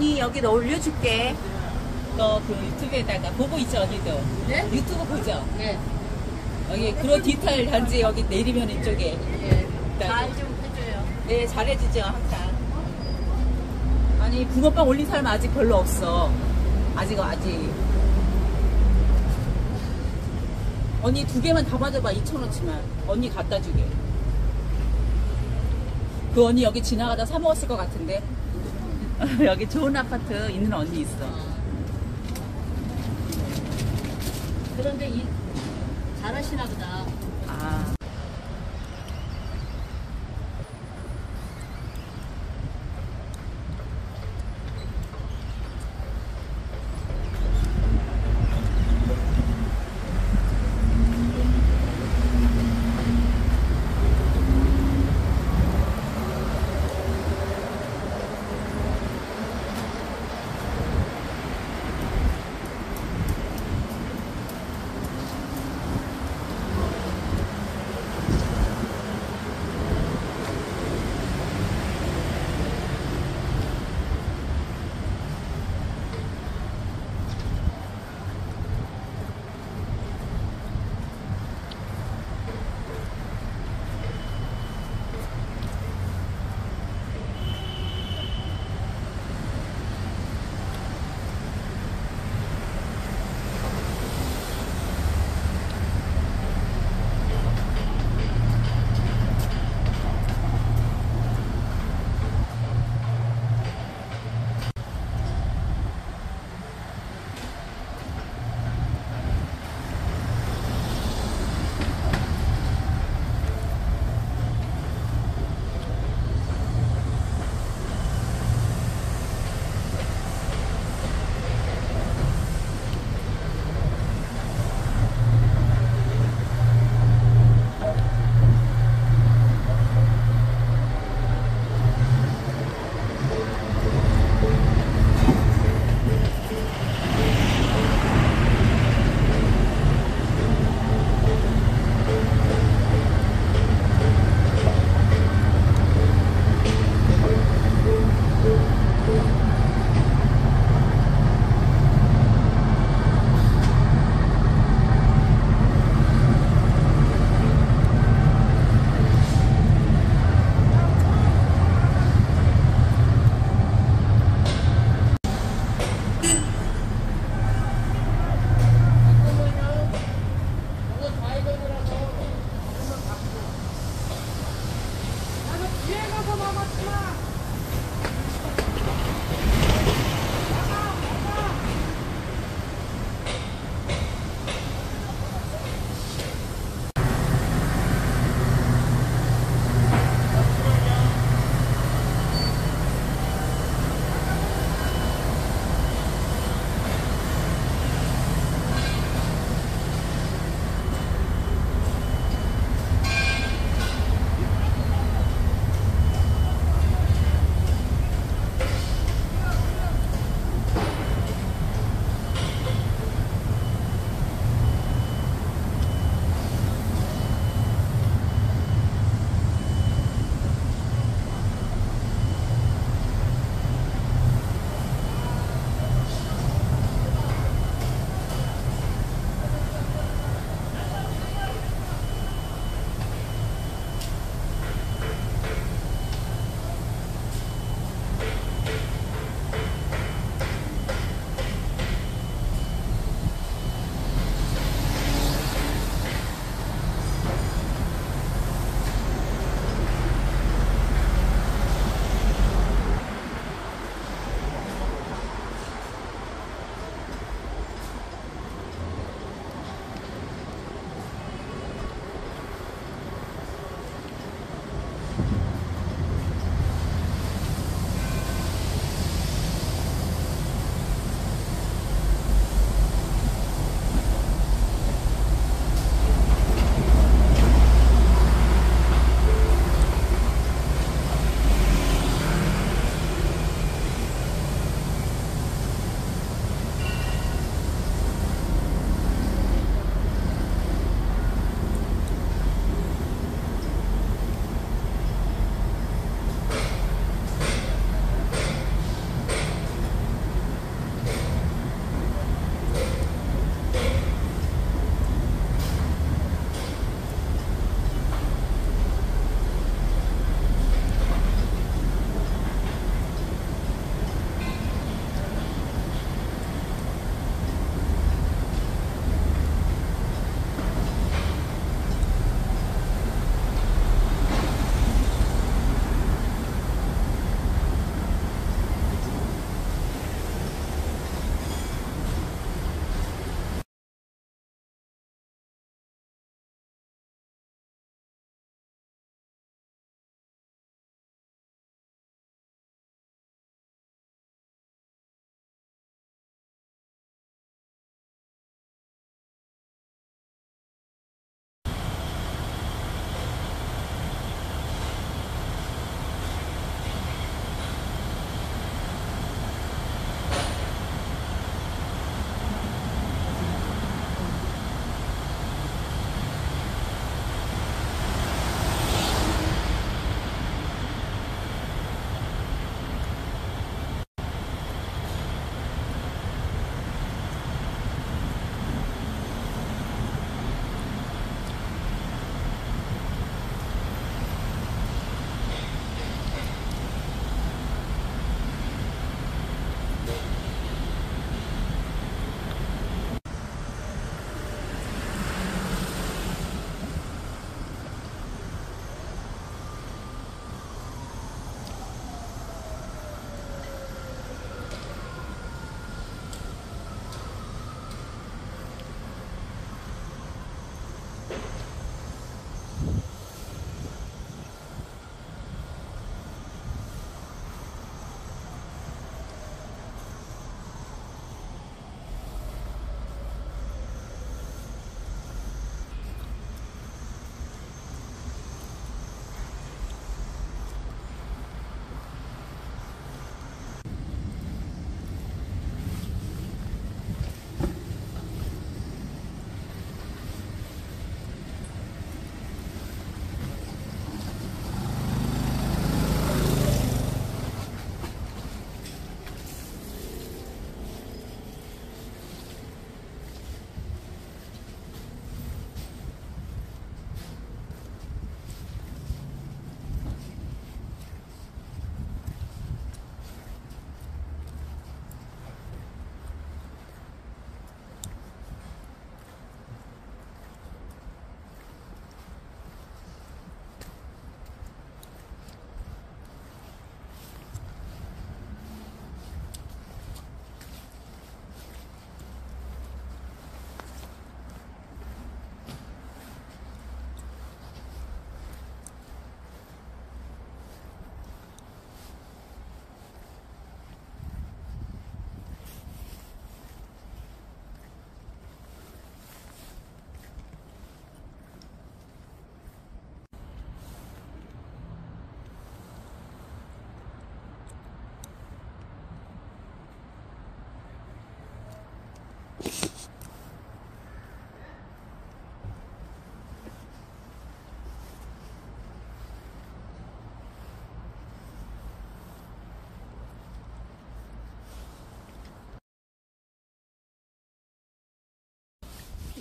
언니 여기 너 올려줄게. 너 그 유튜브에다가 보고 있죠 언니도 네? 유튜브 보죠 네. 여기 그런 디테일 단지 여기 내리면 이쪽에 네. 잘좀 해줘요. 네 잘해주죠 항상 아니 붕어빵 올린 사람 아직 별로 없어 아직 아직 언니 두 개만 다 받아봐 2천원치만 언니 갖다 주게 그 언니 여기 지나가다 사 먹었을 것 같은데 여기 좋은 아파트 있는 언니 있어 그런데 이 잘하시나 보다. 아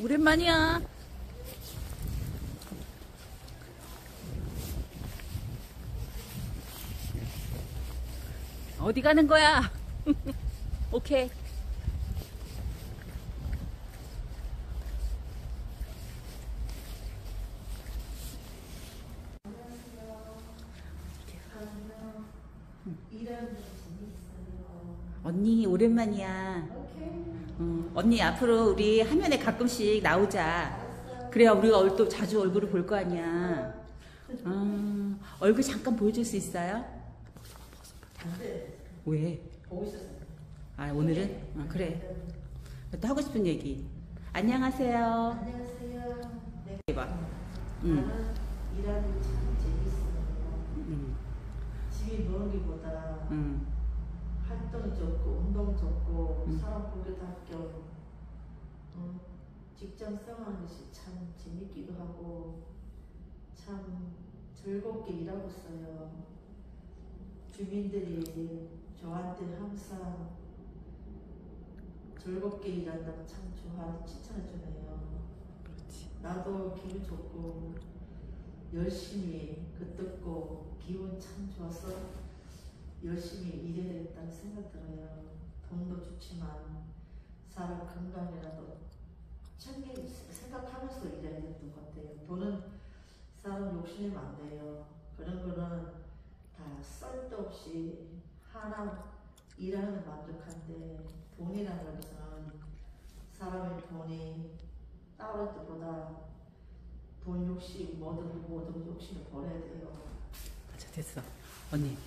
오랜만이야. 어디 가는 거야? 오케이. 언니 오랜만이야. 어, 언니 앞으로 우리 화면에 가끔씩 나오자. 그래야 우리가 얼- 또 자주 얼굴을 볼 거 아니야. 어, 얼굴 잠깐 보여줄 수 있어요? 왜? 아 오늘은? 어, 그래. 또 하고 싶은 얘기. 안녕하세요. 안녕하세요. 네. 응. 나는 일하는 참 재밌어요. 응. 집에 노는 게 응. 활동이 좋고 운동 좋고 음. 사람 보기도 할 겸, 어, 직장 생활하는 것이 참 재밌기도 하고 참 즐겁게 일하고 있어요. 주민들이 저한테 항상 즐겁게 일한다고 참 좋아 칭찬해 주네요. 그렇지. 나도 기분 좋고 열심히 그 듣고 기분 참 좋아서 열심히 일해야 되겠다는 생각 들어요. 돈도 좋지만 사람 건강이라도 챙기 생각하면서 일해야 되는 것 같아요. 돈은 사람 안 돼요. 그런 거는 다 쓸데없이 하나 일하는 만족한데 돈이라는 것은 사람의 돈이 따를 때보다 돈 욕심 뭐든 뭐든 욕심을 버려야 돼요. 자 됐어. 언니